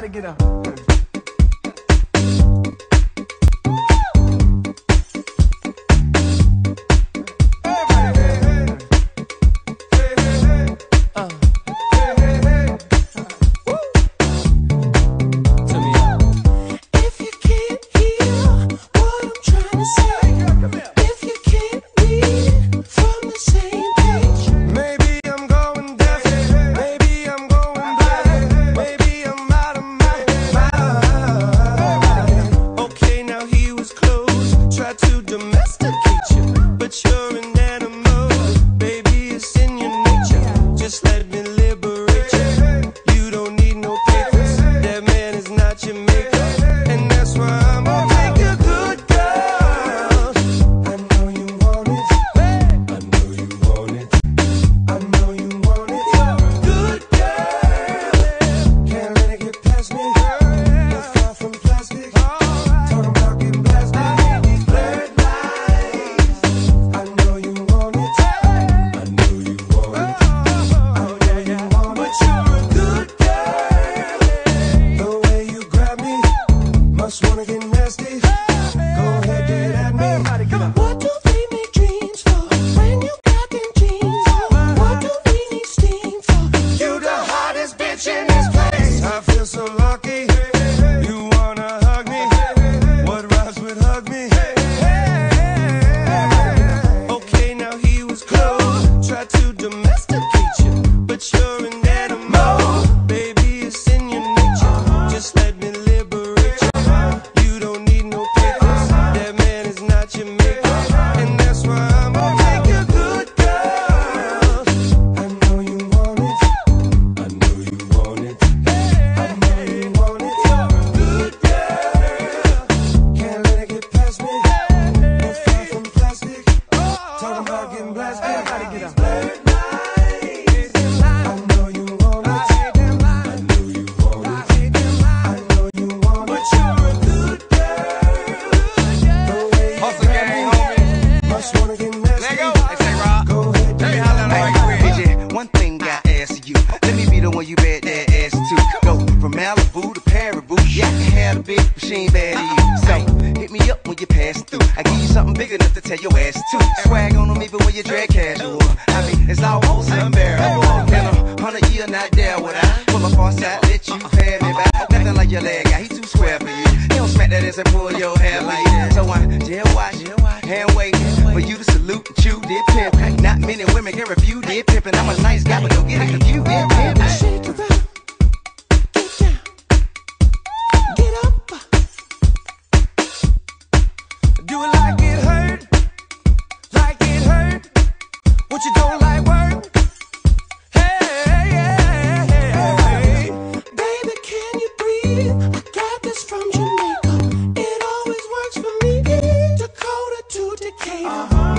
gotta get up. just wanna get nasty. Hey, Go ahead, get at me. What do they make dreams for? When you what do need steam for? You the hottest bitch in this place. I feel so lucky. You wanna hug me? What rhymes with hug me? Hey, hey, you bet that ass too. Go from Malibu to Paribu. Yeah, I can have a big machine bad to you. So hit me up when you pass through. I give you something big enough to tell your ass too. Swag on them even when you drag casual. I mean, it's almost unbearable. In a hundred year, not there would I pull a on side, let you pay me back. Nothing like your leg guy, he too square for you pat that and pull your hair like that. So I jail watch, hand wait for you to salute and chew did pimp. Not many women can refute did pimp, and I'm a nice guy, but don't get it confused. Shake it up. Get up. Do it Decatur. Uh-huh.